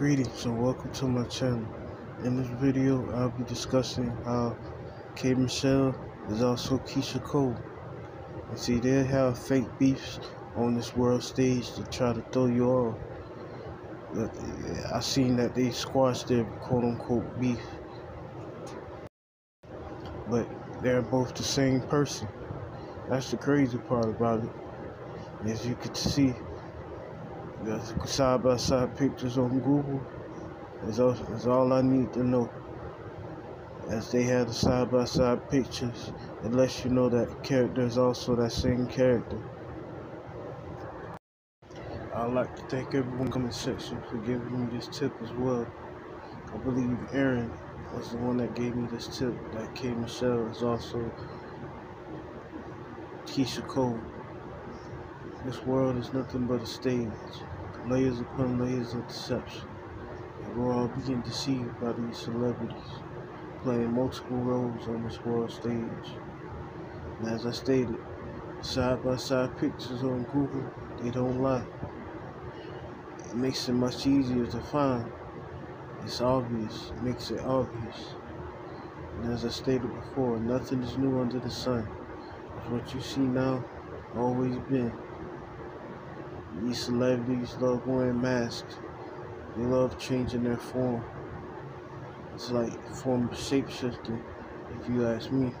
Greetings and welcome to my channel. In this video, I'll be discussing how K Michelle is also Keyshia Cole. And see, they have fake beefs on this world stage to try to throw you off. I seen that they squashed their quote unquote beef. But they're both the same person. That's the crazy part about it. As you can see, the side by side pictures on Google is all, is all I need to know. As they have the side by side pictures, it lets you know that character is also that same character. I'd like to thank everyone in the comment section for giving me this tip as well. I believe Aaron was the one that gave me this tip that K Michelle is also Keyshia Cole. This world is nothing but a stage, layers upon layers of deception. And we're all being deceived by these celebrities, playing multiple roles on this world stage. And as I stated, side by side pictures on Google, they don't lie. It makes it much easier to find. It's obvious, it makes it obvious. And as I stated before, nothing is new under the sun. What you see now, always been. These celebrities love wearing masks. They love changing their form. It's like form of shapeshifting, if you ask me.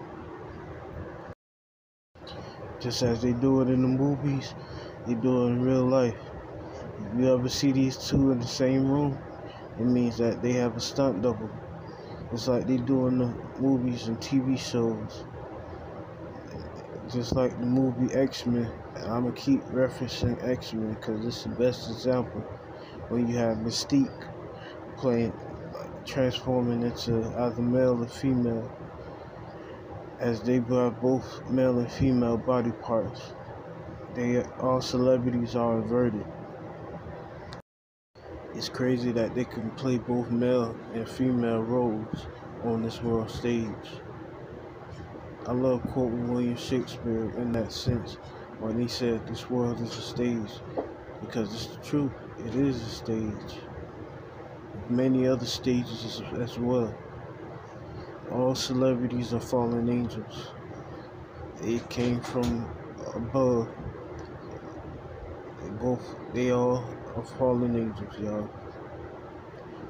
Just as they do it in the movies, they do it in real life. If you ever see these two in the same room, it means that they have a stunt double. It's like they do in the movies and TV shows. Just like the movie X-Men. I'm going to keep referencing X-Men because it's the best example. When you have Mystique playing, transforming into either male or female as they have both male and female body parts. They all celebrities are inverted. It's crazy that they can play both male and female roles on this world stage. I love quoting William Shakespeare in that sense when he said this world is a stage because it's the truth. It is a stage. Many other stages as well. All celebrities are fallen angels. They came from above. They both, they all are fallen angels, y'all.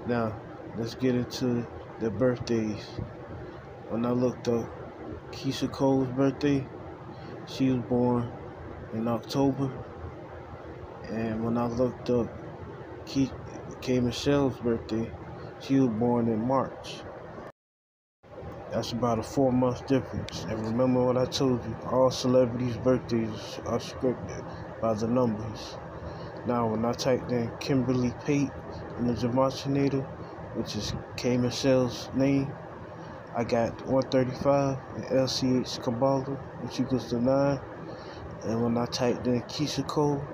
Now, let's get into the birthdays. When I looked up Keyshia Cole's birthday, she was born in October. And when I looked up Key, K. Michelle's birthday, she was born in March. That's about a four month difference. And remember what I told you, all celebrities' birthdays are scripted by the numbers. Now, when I typed in Kimberly Pate in the Gematria, which is K. Michelle's name, I got 135 in LCH Kabbalah, which equals to 9. And when I typed in Keyshia Cole,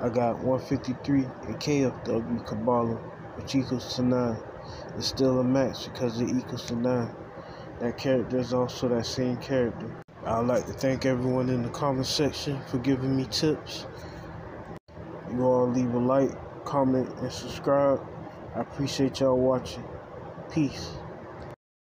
I got 153 in KFW Kabbalah, which equals to 9. It's still a match because it equals to 9 that character is also that same character. I'd like to thank everyone in the comment section for giving me tips. You all leave a like, comment, and subscribe. I appreciate y'all watching. Peace.